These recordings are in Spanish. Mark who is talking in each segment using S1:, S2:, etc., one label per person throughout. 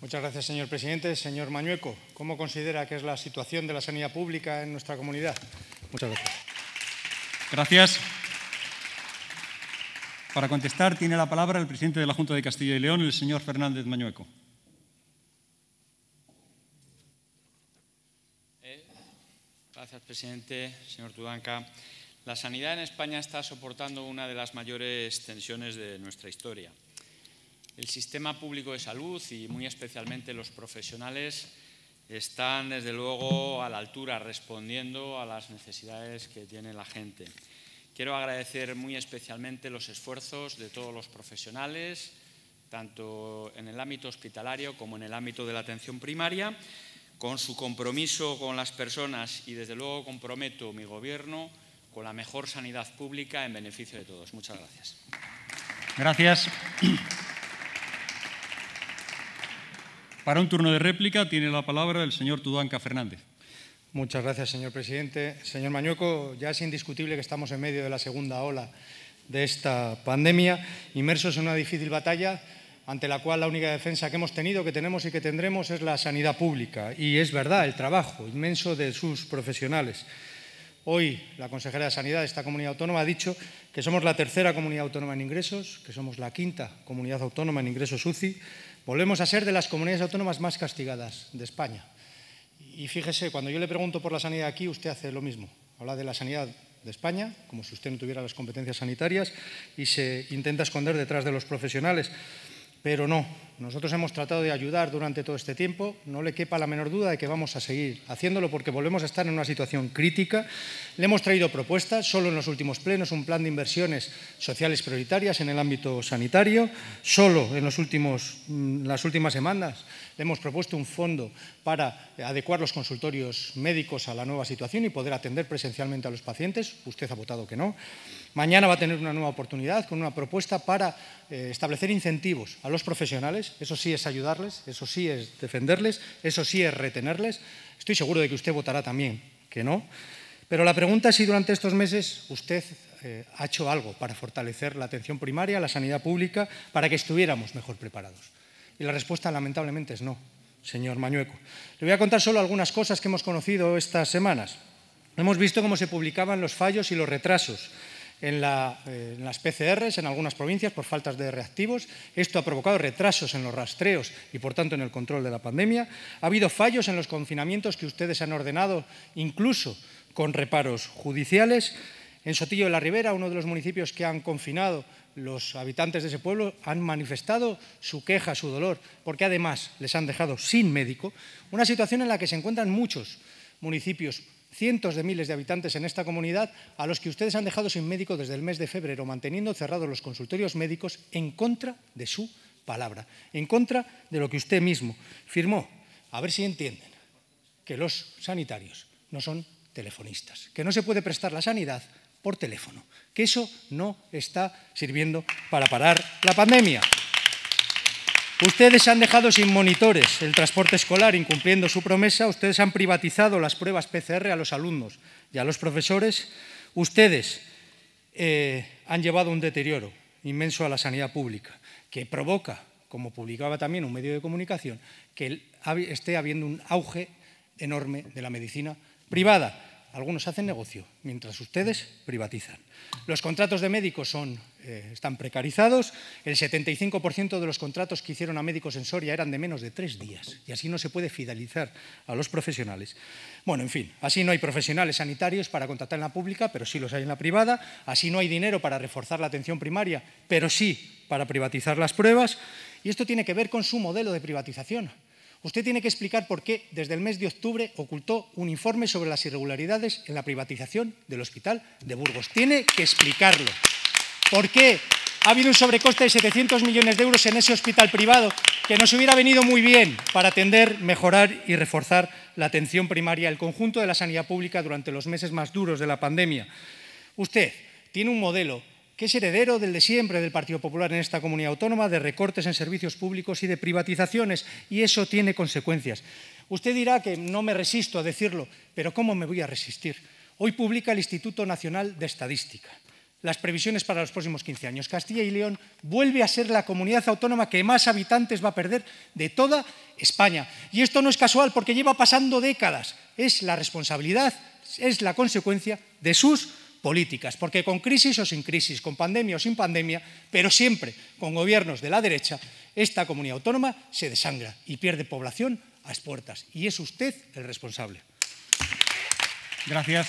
S1: Muchas gracias, señor presidente. Señor Mañueco, ¿cómo considera que es la situación de la sanidad pública en nuestra comunidad? Muchas gracias.
S2: Gracias. Para contestar tiene la palabra el presidente de la Junta de Castilla y León, el señor Fernández Mañueco.
S3: Eh, gracias, presidente. Señor Tudanca, la sanidad en España está soportando una de las mayores tensiones de nuestra historia. El sistema público de salud y muy especialmente los profesionales están desde luego a la altura respondiendo a las necesidades que tiene la gente. Quiero agradecer muy especialmente los esfuerzos de todos los profesionales, tanto en el ámbito hospitalario como en el ámbito de la atención primaria, con su compromiso con las personas y desde luego comprometo mi gobierno con la mejor sanidad pública en beneficio de todos. Muchas gracias.
S2: Gracias. Para un turno de réplica tiene la palabra el señor Tudanca Fernández.
S1: Muchas gracias, señor presidente. Señor Mañueco, ya es indiscutible que estamos en medio de la segunda ola de esta pandemia, inmersos en una difícil batalla ante la cual la única defensa que hemos tenido, que tenemos y que tendremos es la sanidad pública. Y es verdad, el trabajo inmenso de sus profesionales. Hoy la consejera de Sanidad de esta comunidad autónoma ha dicho que somos la tercera comunidad autónoma en ingresos, que somos la quinta comunidad autónoma en ingresos UCI. Volvemos a ser de las comunidades autónomas más castigadas de España. Y fíjese, cuando yo le pregunto por la sanidad aquí, usted hace lo mismo. Habla de la sanidad de España, como si usted no tuviera las competencias sanitarias, y se intenta esconder detrás de los profesionales. Pero no, nosotros hemos tratado de ayudar durante todo este tiempo, no le quepa la menor duda de que vamos a seguir haciéndolo porque volvemos a estar en una situación crítica. Le hemos traído propuestas, solo en los últimos plenos, un plan de inversiones sociales prioritarias en el ámbito sanitario, solo en mm, las últimas semanas le hemos propuesto un fondo para adecuar los consultorios médicos a la nueva situación y poder atender presencialmente a los pacientes. Usted ha votado que no. Mañana va a tener una nueva oportunidad con una propuesta para eh, establecer incentivos a los profesionales. Eso sí es ayudarles, eso sí es defenderles, eso sí es retenerles. Estoy seguro de que usted votará también que no. Pero la pregunta es si durante estos meses usted eh, ha hecho algo para fortalecer la atención primaria, la sanidad pública, para que estuviéramos mejor preparados. Y la respuesta lamentablemente es no, señor Mañueco. Le voy a contar solo algunas cosas que hemos conocido estas semanas. Hemos visto cómo se publicaban los fallos y los retrasos en, eh, las PCRs en algunas provincias por faltas de reactivos. Esto ha provocado retrasos en los rastreos y, por tanto, en el control de la pandemia. Ha habido fallos en los confinamientos que ustedes han ordenado, incluso con reparos judiciales. En Sotillo de la Ribera, uno de los municipios que han confinado, los habitantes de ese pueblo han manifestado su queja, su dolor, porque además les han dejado sin médico, una situación en la que se encuentran muchos municipios cientos de miles de habitantes en esta comunidad a los que ustedes han dejado sin médico desde el mes de febrero, manteniendo cerrados los consultorios médicos en contra de su palabra, en contra de lo que usted mismo firmó. A ver si entienden que los sanitarios no son telefonistas, que no se puede prestar la sanidad por teléfono, que eso no está sirviendo para parar la pandemia. Ustedes han dejado sin monitores el transporte escolar, incumpliendo su promesa. Ustedes han privatizado las pruebas PCR a los alumnos y a los profesores. Ustedes eh, han llevado un deterioro inmenso a la sanidad pública, que provoca, como publicaba también un medio de comunicación, que esté habiendo un auge enorme de la medicina privada algunos hacen negocio, mientras ustedes privatizan. Los contratos de médicos eh, están precarizados, el 75% de los contratos que hicieron a médicos en Soria eran de menos de tres días, y así no se puede fidelizar a los profesionales. Bueno, en fin, así no hay profesionales sanitarios para contratar en la pública, pero sí los hay en la privada, así no hay dinero para reforzar la atención primaria, pero sí para privatizar las pruebas, y esto tiene que ver con su modelo de privatización. Usted tiene que explicar por qué desde el mes de octubre ocultó un informe sobre las irregularidades en la privatización del Hospital de Burgos. Tiene que explicarlo. ¿Por qué ha habido un sobrecoste de 700 millones de euros en ese hospital privado que nos hubiera venido muy bien para atender, mejorar y reforzar la atención primaria, el conjunto de la sanidad pública durante los meses más duros de la pandemia? Usted tiene un modelo que es heredero del de siempre del Partido Popular en esta comunidad autónoma, de recortes en servicios públicos y de privatizaciones, y eso tiene consecuencias. Usted dirá que no me resisto a decirlo, pero ¿cómo me voy a resistir? Hoy publica el Instituto Nacional de Estadística las previsiones para los próximos 15 años. Castilla y León vuelve a ser la comunidad autónoma que más habitantes va a perder de toda España. Y esto no es casual porque lleva pasando décadas. Es la responsabilidad, es la consecuencia de sus políticas, porque con crisis o sin crisis, con pandemia o sin pandemia, pero siempre con gobiernos de la derecha, esta comunidad autónoma se desangra y pierde población a las puertas. Y es usted el responsable.
S2: Gracias.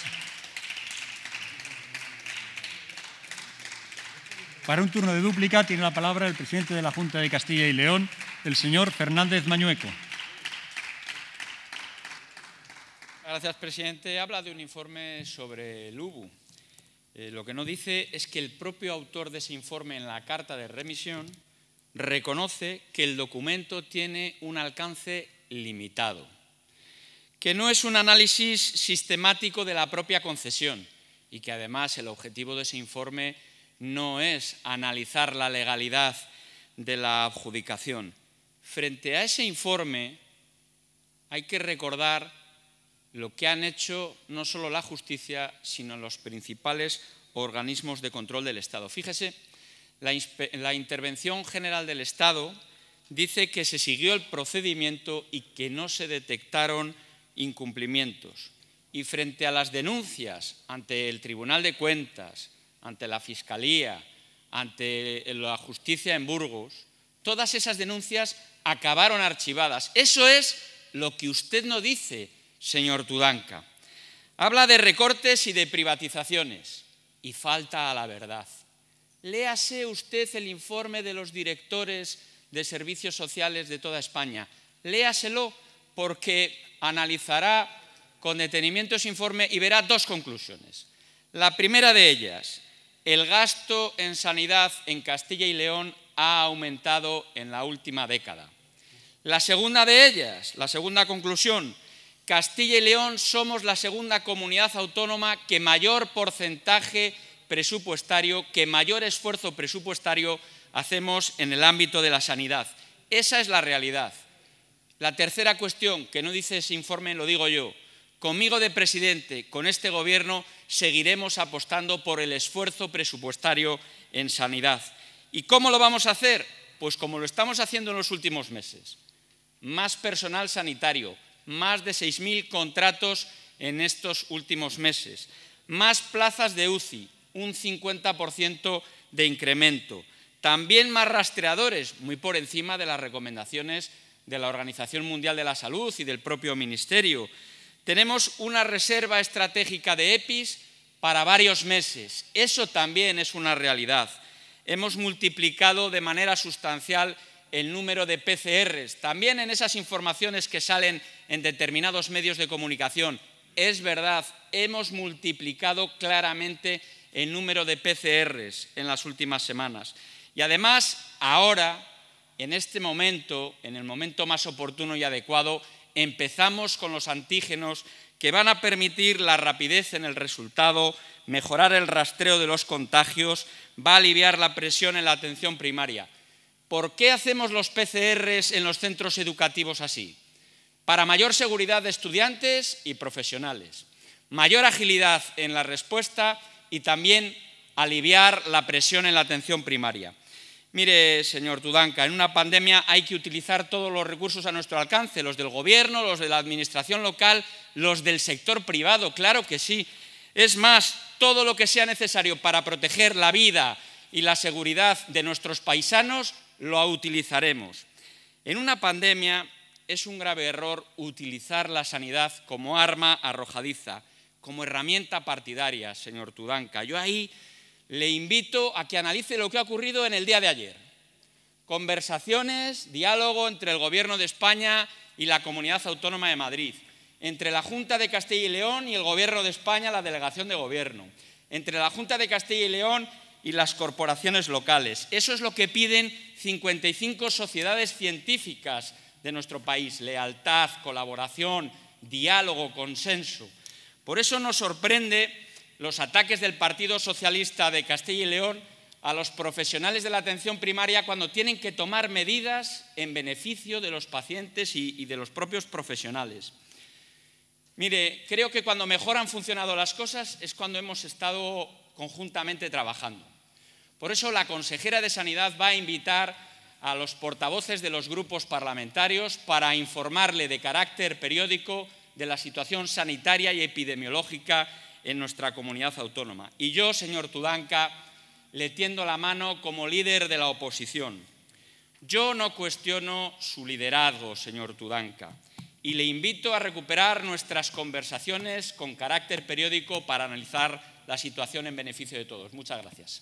S2: Para un turno de dúplica tiene la palabra el presidente de la Junta de Castilla y León, el señor Fernández Mañueco.
S3: Gracias, presidente. Habla de un informe sobre el UBU. Eh, lo que no dice es que el propio autor de ese informe en la carta de remisión reconoce que el documento tiene un alcance limitado, que no es un análisis sistemático de la propia concesión y que además el objetivo de ese informe no es analizar la legalidad de la adjudicación. Frente a ese informe hay que recordar lo que han hecho no solo la justicia, sino los principales organismos de control del Estado. Fíjese, la, intervención general del Estado dice que se siguió el procedimiento y que no se detectaron incumplimientos. Y frente a las denuncias ante el Tribunal de Cuentas, ante la Fiscalía, ante la justicia en Burgos, todas esas denuncias acabaron archivadas. Eso es lo que usted no dice, señor Tudanca. Habla de recortes y de privatizaciones y falta a la verdad. Léase usted el informe de los directores de servicios sociales de toda España. Léaselo porque analizará con detenimiento ese informe y verá dos conclusiones. La primera de ellas, el gasto en sanidad en Castilla y León ha aumentado en la última década. La segunda de ellas, la segunda conclusión, Castilla y León somos la segunda comunidad autónoma que mayor porcentaje presupuestario, que mayor esfuerzo presupuestario hacemos en el ámbito de la sanidad. Esa es la realidad. La tercera cuestión, que no dice ese informe, lo digo yo. Conmigo de presidente, con este Gobierno, seguiremos apostando por el esfuerzo presupuestario en sanidad. ¿Y cómo lo vamos a hacer? Pues como lo estamos haciendo en los últimos meses. Más personal sanitario, más de 6.000 contratos en estos últimos meses, más plazas de UCI, un 50% de incremento, también más rastreadores, muy por encima de las recomendaciones de la Organización Mundial de la Salud y del propio Ministerio, tenemos una reserva estratégica de EPIs para varios meses. Eso también es una realidad. Hemos multiplicado de manera sustancial el número de PCRs. También en esas informaciones que salen en determinados medios de comunicación. Es verdad, hemos multiplicado claramente el número de PCRs en las últimas semanas. Y además, ahora, en este momento, en el momento más oportuno y adecuado, empezamos con los antígenos que van a permitir la rapidez en el resultado, mejorar el rastreo de los contagios, va a aliviar la presión en la atención primaria. ¿Por qué hacemos los PCRs en los centros educativos así? Para mayor seguridad de estudiantes y profesionales, mayor agilidad en la respuesta y también aliviar la presión en la atención primaria. Mire, señor Tudanca, en una pandemia hay que utilizar todos los recursos a nuestro alcance, los del gobierno, los de la administración local, los del sector privado, claro que sí. Es más, todo lo que sea necesario para proteger la vida y la seguridad de nuestros paisanos, lo utilizaremos. En una pandemia es un grave error utilizar la sanidad como arma arrojadiza, como herramienta partidaria, señor Tudanca. Yo ahí le invito a que analice lo que ha ocurrido en el día de ayer. Conversaciones, diálogo entre el Gobierno de España y la Comunidad Autónoma de Madrid, entre la Junta de Castilla y León y el Gobierno de España, la delegación de Gobierno, entre la Junta de Castilla y León y las corporaciones locales. Eso es lo que piden 55 sociedades científicas de nuestro país, lealtad, colaboración, diálogo, consenso. Por eso nos sorprende los ataques del Partido Socialista de Castilla y León a los profesionales de la atención primaria cuando tienen que tomar medidas en beneficio de los pacientes y, de los propios profesionales. Mire, creo que cuando mejor han funcionado las cosas es cuando hemos estado conjuntamente trabajando. Por eso la consejera de Sanidad va a invitar a los portavoces de los grupos parlamentarios para informarle de carácter periódico de la situación sanitaria y epidemiológica en nuestra comunidad autónoma. Y yo, señor Tudanca, le tiendo la mano como líder de la oposición. Yo no cuestiono su liderazgo, señor Tudanca, y le invito a recuperar nuestras conversaciones con carácter periódico para analizar la situación en beneficio de todos. Muchas gracias.